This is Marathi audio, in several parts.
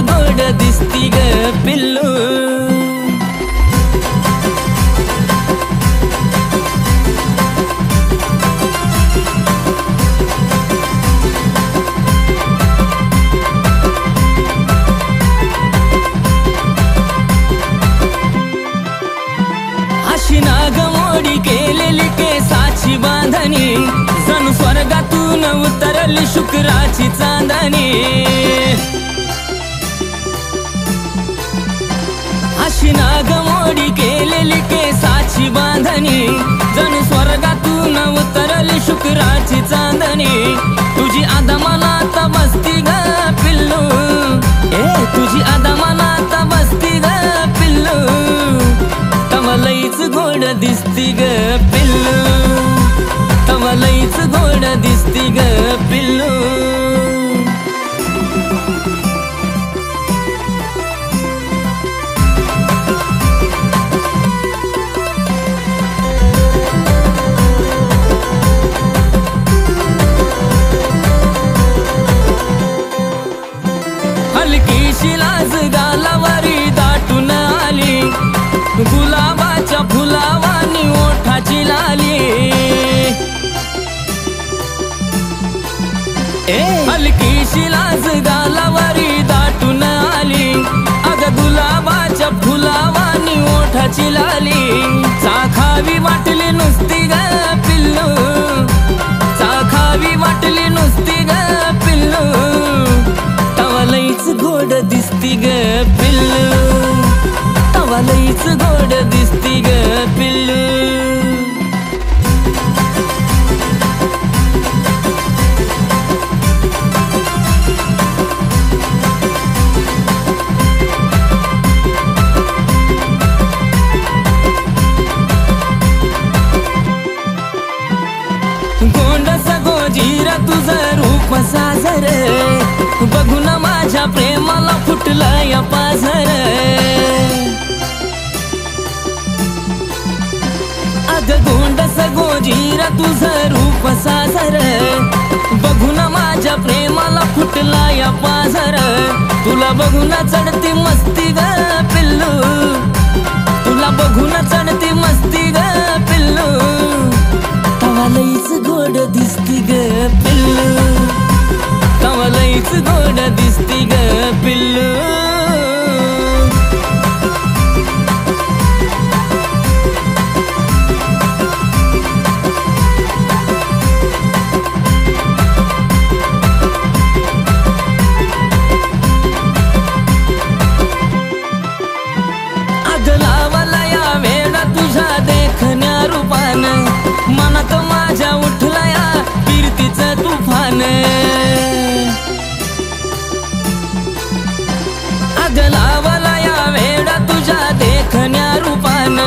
गोड दिसती ग पिल्लू. अशी नागमोडी केलेली केसाची बांधणी. जणू स्वर्गातून उतरली शुक्राची चांदणी. अशी नागमोडी केलेली केसाची बांधणी. जणू स्वर्गातून उतरली शुक्राची चांदणी. तुझी आदमानात बसती ग पिल्लू. ए तुझी आदमानात बसती ग पिल्लू. तमलईच गोड दिसती ग पिल्लू. तमलईच गोड दिसती ग पिल्लू. दिसती ग पिल्लू तवालईच गोड तुझं रूप साजर बघून माझ्या प्रेमाला फुटला या पाझर अग गोंडस गोजीरा तुझं रूप साजर बघून माझ्या प्रेमाला फुटला या पाझर तुला बघून चढती मस्ती दिसती ग पिल्लू. तवालईच गोड दिसती ग पिल्लू. अग लावला या वेळा तुझ्या देखण्या रूपानं. मनात माझ्या उठला या कीर्तीचं तुफान अग लावला या वेळा तुझ्या देखण्या रूपान.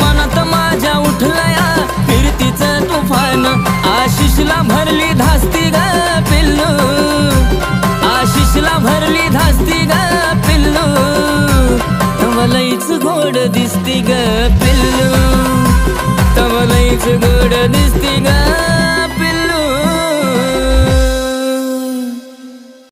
मनात माझ्या उठला या कीर्तीचं तुफान. आशिषला भरली धास्ती ग पिल्लू. आशिषला भरली धास्ती ग पिल्लू. तमलईच गोड दिसती ग पिल्लू